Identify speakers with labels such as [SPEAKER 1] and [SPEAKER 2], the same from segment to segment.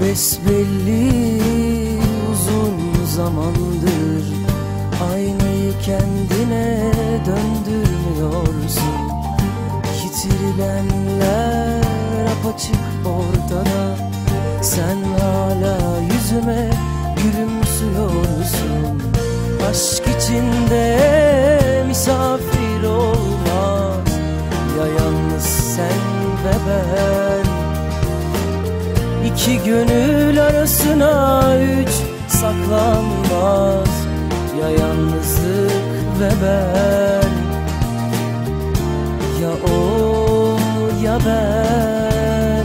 [SPEAKER 1] Besbelli uzun zamandır Aynayı kendine döndürmüyorsun Yitirilenler apaçık ortada. Sen hala yüzüme gülümsüyorsun. Aşk içinde misafir olmaz. Ya yalnız sen ve ben İki gönül arasına üç saklanmaz Ya yalnızlık ve ben. Ya o ya ben.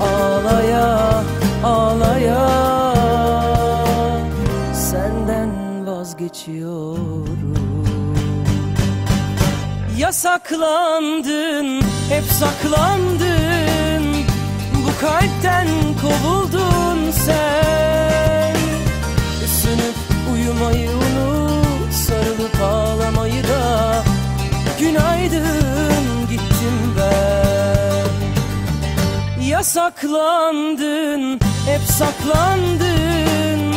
[SPEAKER 1] Ağlaya ağlaya Senden vazgeçiyorum. Yasaklandın, hep saklandın kalpten kovuldun sen. Isınıp uyumayı unut Sarılıp ağlamayı da. Günaydın gittim ben. Yasaklandın, hep saklandın.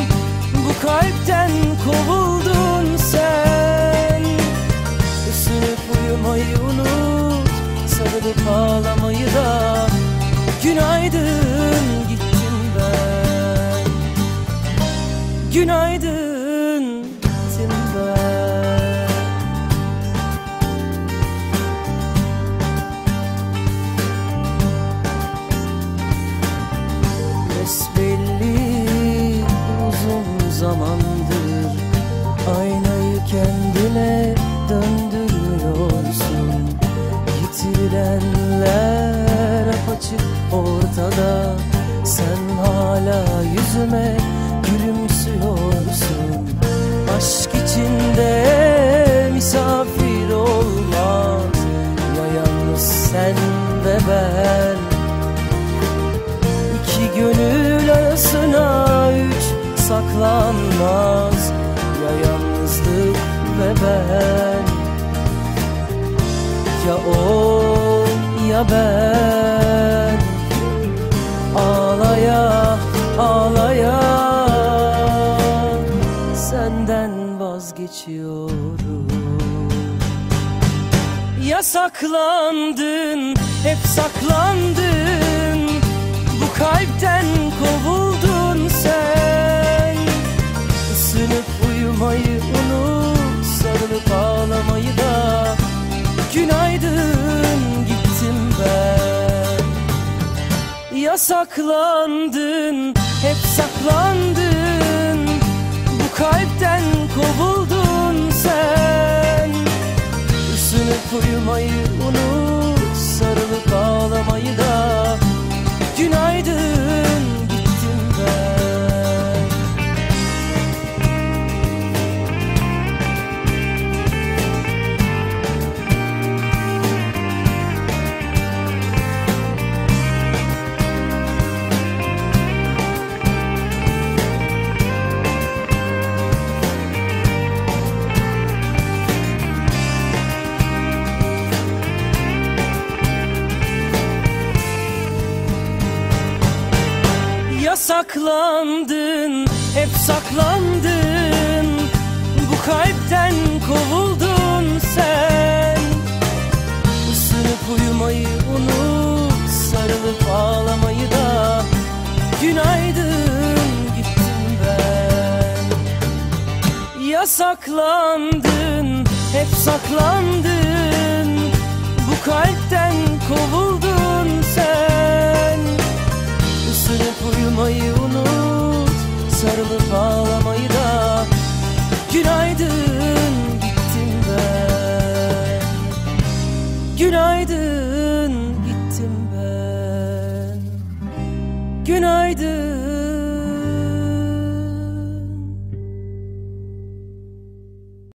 [SPEAKER 1] Bu kalpten kovuldun Günaydın. Gittim ben. Besbelli uzun zamandır Aynayı kendine döndürüyorsun. Yitirilenler apaçık ortada. Sen hala yüzüme Aşk içinde misafir olmaz Ya yalnız sen ve ben. İki gönül arasına üç saklanmaz. Ya yalnızlık ve ben. Ya o ya ben vazgeçiyorum Yasaklandın, hep saklandın. Bu kalpten kovuldun sen. Isınıp uyumayı unut Sarılıp ağlamayı da. Günaydın gittim ben. Yasaklandın, hep saklandın. Kalpten kovuldun uyumayı unut Sarılıp ağlamayı da Yasaklandın, hep saklandın. Bu kalpten kovuldun sen. Isınıp uyumayı unut Sarılıp ağlamayı da. Günaydın gittim ben. Yasaklandın, hep saklandın ağlamayı da Günaydın gittim ben. Günaydın gittim ben. Günaydın